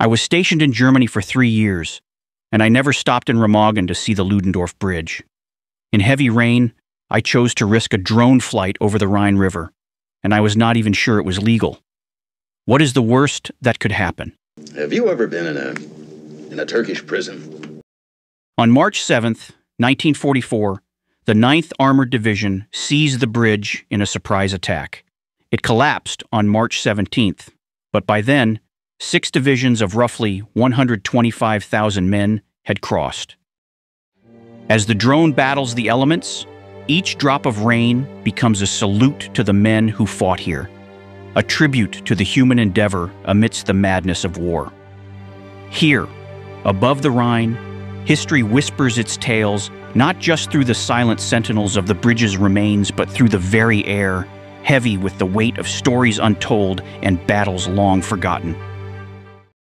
I was stationed in Germany for three years, and I never stopped in Remagen to see the Ludendorff Bridge. In heavy rain, I chose to risk a drone flight over the Rhine River, and I was not even sure it was legal. What is the worst that could happen? Have you ever been in a in a Turkish prison? On March 7th, 1944, the 9th Armored Division seized the bridge in a surprise attack. It collapsed on March 17th, but by then, six divisions of roughly 125,000 men had crossed. As the drone battles the elements, each drop of rain becomes a salute to the men who fought here, a tribute to the human endeavor amidst the madness of war. Here, above the Rhine, history whispers its tales not just through the silent sentinels of the bridge's remains, but through the very air, heavy with the weight of stories untold and battles long forgotten.